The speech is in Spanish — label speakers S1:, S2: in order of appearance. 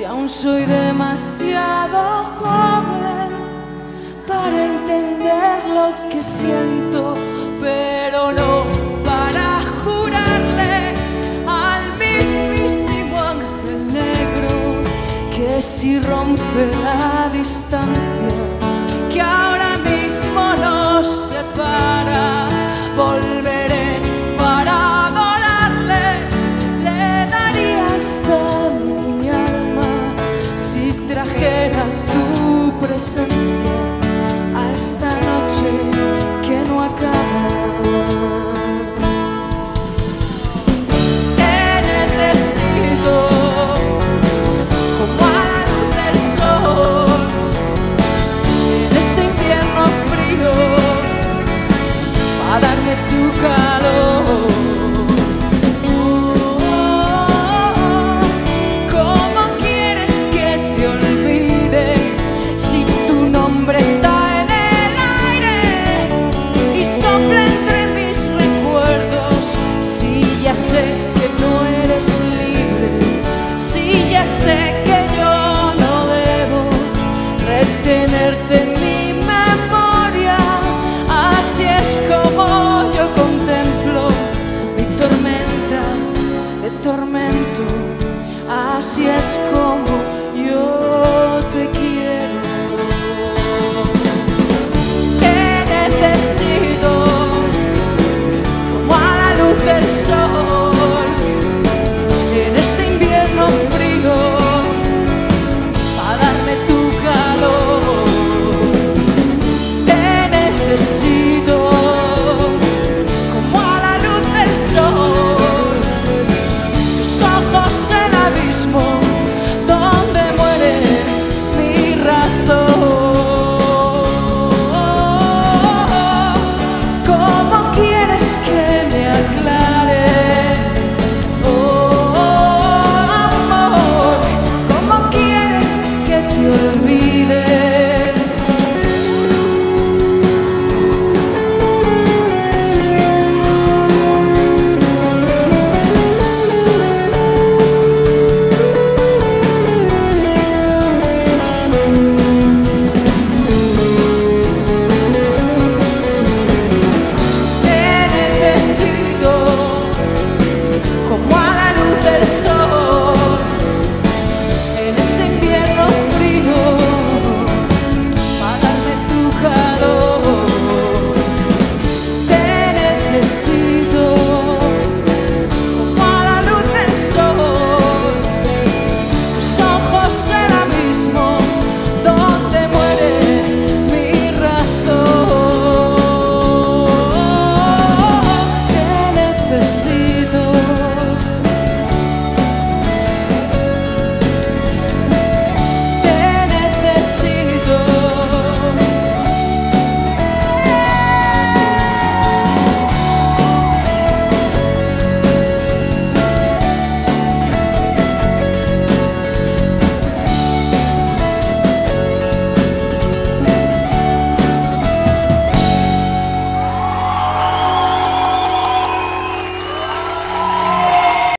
S1: si aún soy demasiado joven para entender lo que siento, pero no para jurarle al mismísimo ángel negro que si rompe la distancia que ahora sé que no eres libre, si ya sé que yo no debo retenerte en mi memoria, así es como yo contemplo mi tormenta de tormento, así es como yo te quiero. Te necesito como a la luz del sol soul